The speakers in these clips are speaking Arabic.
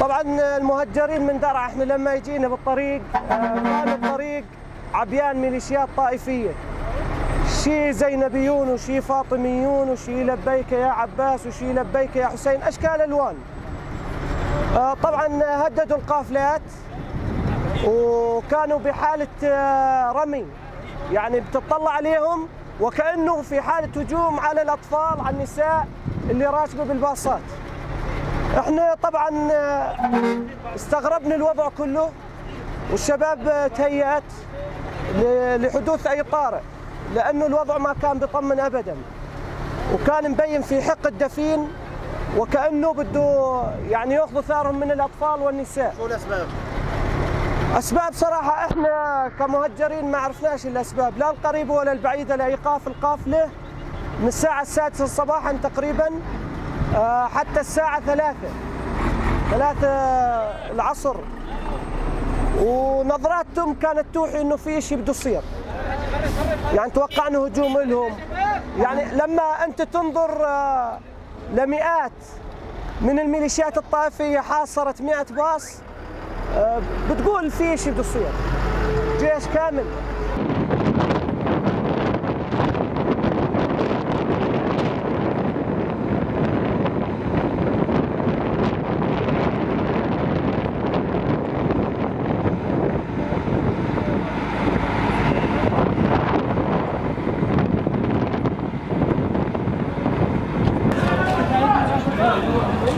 طبعا المهجرين من درعا إحنا لما يجينا بالطريق آه، كان الطريق عبيان ميليشيات طائفية. شي زينبيون وشي فاطميون وشي لبيك يا عباس وشي لبيك يا حسين أشكال ألوان. آه، طبعا هددوا القافلات وكانوا بحالة آه، رمي. يعني بتطلع عليهم وكأنه في حالة هجوم على الأطفال على النساء اللي راكبه بالباصات. إحنا طبعا آه، استغربنا الوضع كله. والشباب تهيأت لحدوث أي طارئ. لأنه الوضع ما كان بيطمن ابدا. وكان مبين في حق الدفين وكأنه بده يعني ياخذوا ثارهم من الأطفال والنساء. شو الأسباب؟ أسباب صراحة إحنا كمهجرين ما عرفناش الأسباب لا القريبه ولا البعيده لايقاف القافله من الساعة السادسة صباحا تقريبا آه، حتى الساعة ثلاثة. ثلاثة العصر. ونظراتهم كانت توحي إنه في شيء بده يصير. يعني توقعنا هجوم لهم. يعني لما أنت تنظر آه، لمئات من الميليشيات الطائفية حاصرت 100 باص آه، بتقول في شيء بده يصير. جيش كامل.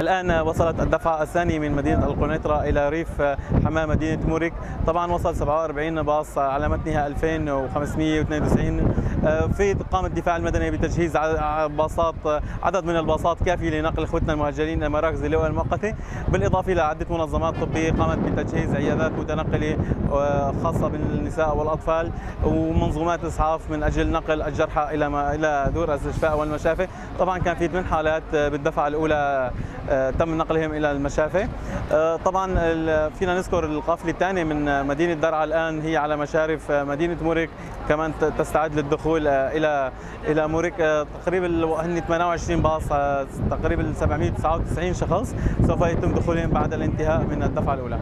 الآن وصلت الدفعة الثانية من مدينة القنيطرة إلى ريف حمام مدينة موريك. طبعا وصل 47 باص على متنها 2592 في قام الدفاع المدني بتجهيز باصات عدد من الباصات كافي لنقل اخوتنا المهاجرين إلى مراكز اللواء المؤقته بالإضافة إلى عدة منظمات طبية قامت بتجهيز عيادات متنقلة آه، خاصة بالنساء والأطفال ومنظومات إسعاف من أجل نقل الجرحى إلى إلى دور الأستشفاء والمشافي. طبعا كان في ثمان حالات بالدفعه الأولى آه، تم نقلهم إلى المشافي آه، طبعا فينا نذكر القافلة الثانية من مدينة درعا الآن هي على مشارف آه، مدينة موريك. كمان تستعد للدخول إلى إلى موريك. تقريبا هن 28 باص تقريبا 799 شخص. سوف يتم دخولهم بعد الانتهاء من الدفعة الأولى.